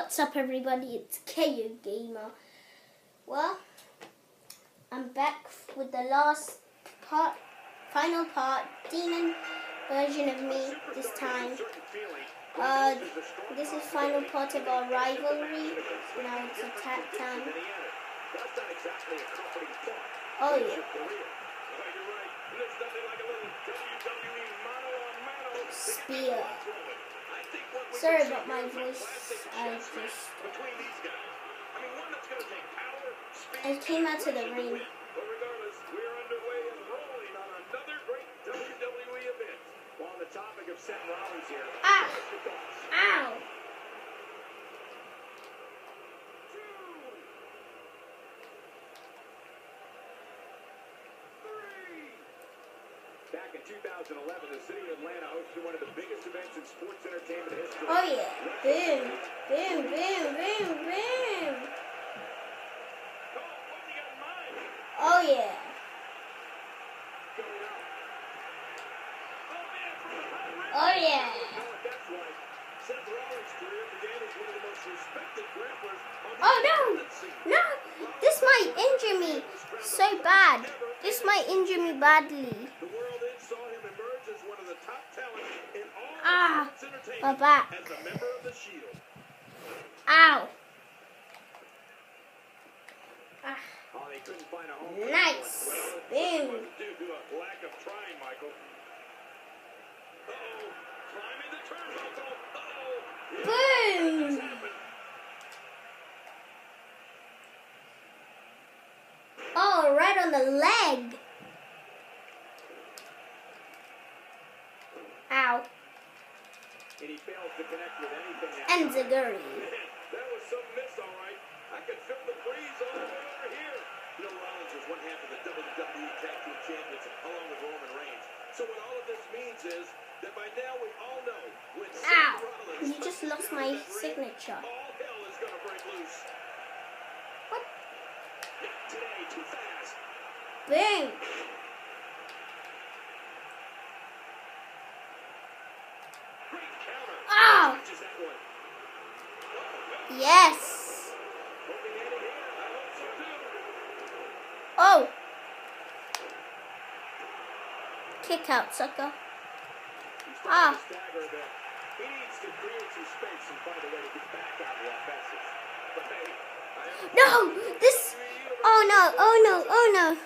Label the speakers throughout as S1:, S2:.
S1: What's up, everybody? It's KO Gamer. Well, I'm back with the last part, final part, demon version of me this time. Uh, this is final part of our rivalry. Now it's attack time. Oh yeah. Spear. Sorry about my voice. I just I came out to the ring. Ah! Ow!
S2: Back in 2011, the city of Atlanta hosted one of the biggest
S1: Boom. Boom, boom, boom, boom. Oh yeah. Oh yeah. Oh no! No! This might injure me so bad. This might injure me badly.
S2: Michael. Uh-oh. Climbing the turnbuckle. Uh-oh.
S1: Boom.
S2: happened.
S1: Oh, right on the leg. Ow.
S2: And he fails to connect with anything. that
S1: And. Zaguri.
S2: That was some miss, all right. I could feel the breeze all the way over here. Bill Rollins was one half of the WWE Tag Team Champions along with Roman Reigns. So what all of this means is that by now we all know when Seth
S1: Ow.
S2: Rollins
S1: You just lost my signature.
S2: all hell is going to break loose.
S1: What?
S2: Not today, too fast.
S1: Boom.
S2: Great counter.
S1: Ow.
S2: Catches that one.
S1: Yes.
S2: Hoping any here. I hope so too.
S1: Oh. Kick out, sucker.
S2: He's starting
S1: Ah.
S2: to stagger a bit. He needs to create some space and find a way to get back out of the offensive. But hey, I have
S1: No, this. Oh no, oh no, oh no.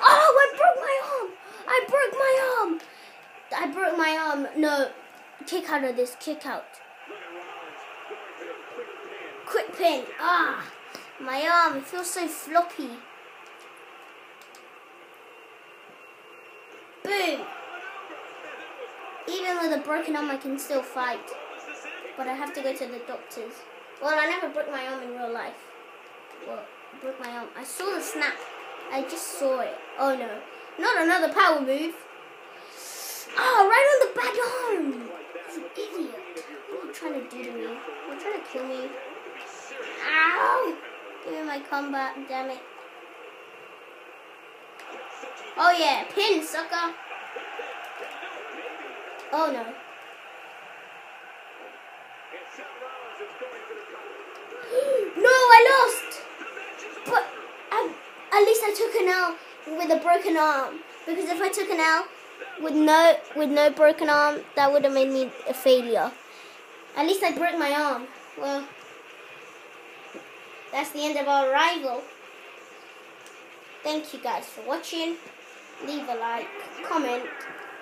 S1: Oh, I broke my arm. I broke my arm. I broke my arm. No, kick out of this. Kick out.
S2: Look at Rollins going for pin.
S1: Ah, my arm. It feels so floppy. Boom. Even with a broken arm, I can still fight. But I have to go to the doctors. Well, I never broke my arm in real life. Well, I broke my arm. I saw the snap. I just saw it. Oh no. Not another power move. Oh, right on the bad arm. An idiot. What are you trying to do to me? You're trying to kill me. Ow! Give me my combat, damn it. Oh yeah, pin, sucker. Oh no. No, I lost. But I, at least I took an L with a broken arm. Because if I took an L with no with no broken arm, that would have made me a failure. At least I broke my arm. Well, that's the end of our rival. Thank you guys for watching. Leave a like, comment,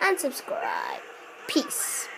S1: and subscribe. Peace.